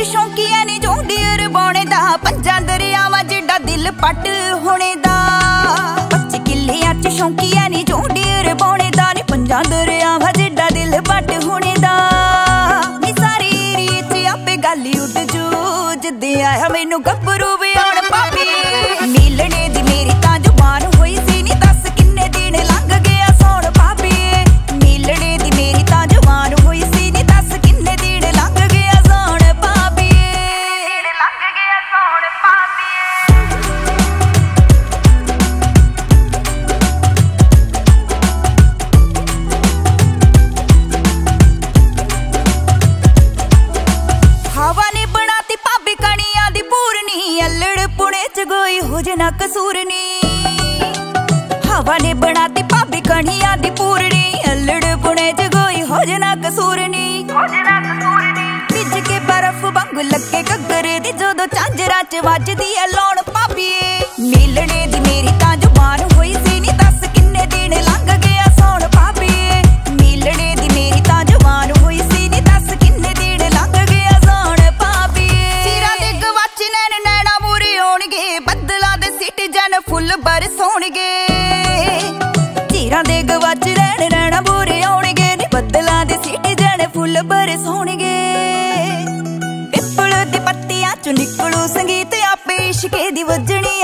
ਚ ਸ਼ੌਂਕੀਆਂ ਨੇ ਜੋ ਜੋਂਡੀ ਰਬਾਉਣੇ ਦਾ, ਪੰਜਾਂ ਦਰਿਆਵਾਂ ਜਿੱਡਾ ਦਿਲ ਪੱਟ ਹੋਣੇ ਦਾ। ਪੱਚ ਕਿੱਲਿਆਂ ਚ ਸ਼ੌਂਕੀਆਂ ਨੇ ਜੋਂਡੀ ਰਬਾਉਣੇ ਦਾ, ਨੇ ਪੰਜਾਂ ਦਰਿਆਵਾਂ ਜਿੱਡਾ ਦਿਲ ਪੱਟ ਹੋਣੇ ਦਾ। ਨੀ ਸਾਰੀ ਰੀਤ ਆਪੇ ਗੱਲ ਉੱਡ ਜੂ ਜਿੱਦੇ ਆਇਆ ਮੈਨੂੰ ਗੱਭਰੂ ਵਿਆਉਣ ਪਾਪੀ ਅਲੜ ਪੁਣੇ ਚ ਗੋਈ ਹੋ ਜਨਾ ਕਸੂਰਨੀ ਹਵਾ ਨੇ ਬਣਾਤੀ ਭਾਬੀ ਕਣੀਆਂ ਦੀ ਪੂਰਨੀ ਅਲੜ ਪੁਣੇ ਚ ਗੋਈ ਹੋ ਕਸੂਰਨੀ ਹੋ ਜਨਾ ਕਸੂਰਨੀ ਭਿੱਜ ਕੇ ਬਰਫ਼ ਵਾਂਗ ਲੱਗੇ ਘੱਗਰੇ ਦੀ ਜਦੋਂ ਚਾਂਜਰਾ ਚ ਵੱਜਦੀ ਐ ਲੌਣ ਫੁੱਲ ਬਰਸੋਣਗੇ ਚੀਰਾਂ ਦੇ ਗਵਾਚ ਰਹਿਣ, ਰਹਿਣਾ ਬੂਰੇ ਆਉਣਗੇ। ਨੀ ਬੱਦਲਾਂ ਦੇ ਸੀਟੇ ਜਾਣੇ, ਫੁੱਲ ਬਰਸੋਣਗੇ ਪਿੱਪਲ ਦੀ ਪੱਤੀਆਂ ਚੋਂ ਨਿਕਲੂ ਸੰਗੀਤ, ਆਪੇ ਇਸ਼ਕੇ ਦੀ ਵਜਣੀ